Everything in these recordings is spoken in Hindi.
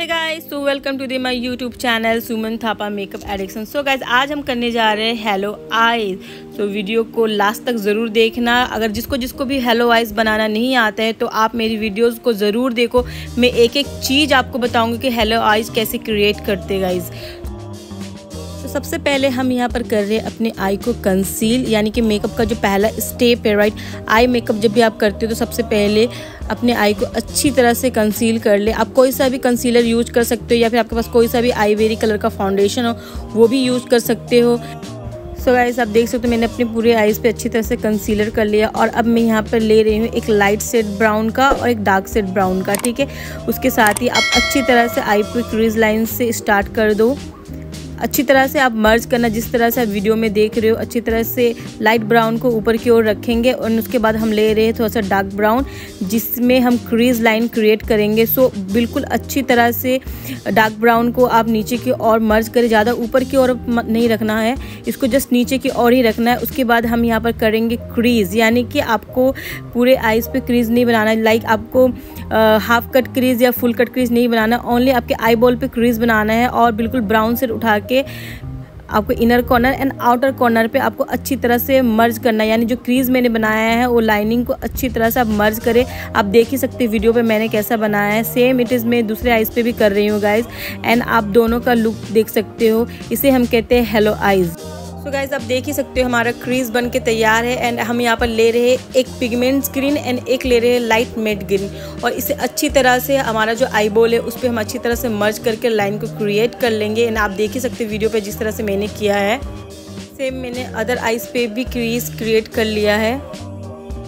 है guys so welcome to the my YouTube channel Suman Thapa makeup addiction so guys आज हम करने जा रहे हैं हेलो आइज़ सो वीडियो को लास्ट तक ज़रूर देखना। अगर जिसको जिसको भी हेलो आइज़ बनाना नहीं आता है तो आप मेरी वीडियोस को ज़रूर देखो। मैं एक एक चीज़ आपको बताऊँगी कि हेलो आइज़ कैसे क्रिएट करते गाइज़ तो सबसे पहले हम यहाँ पर कर रहे हैं अपने आई को कंसील यानी कि मेकअप का जो पहला स्टेप है राइट आई मेकअप जब भी आप करते हो तो सबसे पहले अपने आई को अच्छी तरह से कंसील कर ले। आप कोई सा भी कंसीलर यूज़ कर सकते हो, या फिर आपके पास कोई सा भी आई वेरी कलर का फाउंडेशन हो, वो भी यूज़ कर सकते हो। सो so गाइस आप देख सकते हो, मैंने अपने पूरे आईज़ पे अच्छी तरह से कंसीलर कर लिया। और अब मैं यहाँ पर ले रही हूँ एक लाइट सेट ब्राउन का और एक डार्क सेट ब्राउन का, ठीक है? उसके साथ ही आप अच्छी तरह से आई पे क्रीज लाइन से स्टार्ट कर दो। अच्छी तरह से आप मर्ज करना, जिस तरह से आप वीडियो में देख रहे हो, अच्छी तरह से लाइट ब्राउन को ऊपर की ओर रखेंगे और उसके बाद हम ले रहे हैं थोड़ा सा डार्क ब्राउन जिसमें हम क्रीज लाइन क्रिएट करेंगे। सो बिल्कुल अच्छी तरह से डार्क ब्राउन को आप नीचे की ओर मर्ज करें। ज़्यादा ऊपर की ओर नहीं रखना है। इसको जस्ट नीचे की ओर ही रखना है। उसके बाद हम यहाँ पर करेंगे क्रीज यानी कि आपको पूरे आइज़ पे क्रीज नहीं बनाना है। लाइक आपको हाफ़ कट क्रीज या फुल कट क्रीज नहीं बनाना ओनली आपके आई बॉल पर क्रीज बनाना है और बिल्कुल ब्राउन से उठा के आपको inner corner and outer corner पे आपको अच्छी तरह से मर्ज करना यानी जो क्रीज मैंने बनाया है, वो लाइनिंग को अच्छी तरह से आप मर्ज करें। आप देख ही सकते हैं वीडियो पे मैंने कैसा बनाया है। सेम इट इज़ मैं दूसरे आइज़ पे भी कर रही हूँ गाइज़ एंड आप दोनों का लुक देख सकते हो। इसे हम कहते हैं halo eyes so so guys आप देख ही सकते हो हमारा क्रीज बन के तैयार है एंड हम यहाँ पर ले रहे हैं एक पिगमेंट्स ग्रीन एंड एक ले रहे हैं लाइट मेड ग्रीन और इसे अच्छी तरह से हमारा जो आई बोल है, उस पर हम अच्छी तरह से मर्ज करके लाइन को क्रिएट कर लेंगे एंड आप देख ही सकते हो वीडियो पे जिस तरह से मैंने किया है। सेम मैंने अदर आइज़ पे भी क्रीज क्रिएट कर लिया है।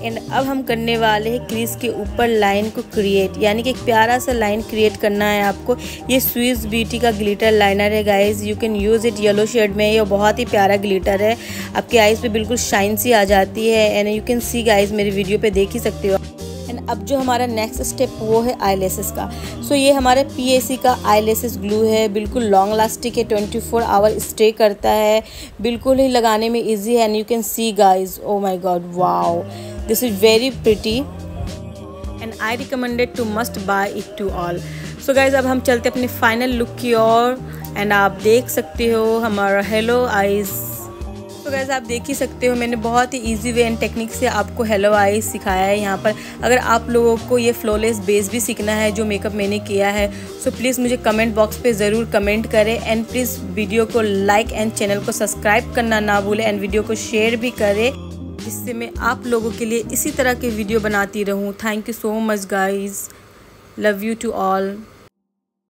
एंड अब हम करने वाले हैं क्रीज के ऊपर लाइन को क्रिएट यानी कि एक प्यारा सा लाइन क्रिएट करना है आपको. ये स्विस ब्यूटी का ग्लिटर लाइनर है guys you can use it yellow shade में. ये बहुत ही प्यारा ग्लिटर है. आपके आइज़ पे बिल्कुल शाइन सी आ जाती है. And you can see guys मेरी वीडियो पे देख ही सकते हो एंड अब जो हमारा नेक्स्ट स्टेप वो है आई का. सो so, ये हमारे पी का आई ग्लू है. बिल्कुल लॉन्ग लास्टिक है. ट्वेंटी फोर आवर स्टे करता है. बिल्कुल ही लगाने में ईजी है. And you can see guys oh my God wow this is very pretty. And I recommended to must buy it to all. So guys, अब हम चलते अपने फाइनल लुक की ओर। एंड आप देख सकते हो हमारा हेलो आइज़ तो गैस आप देख ही सकते हो, मैंने बहुत ही इजी वे एंड टेक्निक से आपको हेलो आइज़ सिखाया है यहाँ पर। अगर आप लोगों को ये फ्लॉलेस बेस भी सीखना है, जो मेकअप मैंने किया है सो so प्लीज़ मुझे कमेंट बॉक्स पे ज़रूर कमेंट करें। एंड प्लीज़ वीडियो को लाइक एंड चैनल को सब्सक्राइब करना ना भूलें। एंड वीडियो को शेयर भी करें। जिससे मैं आप लोगों के लिए इसी तरह के वीडियो बनाती रहूँ। Thank you so much guys love you to all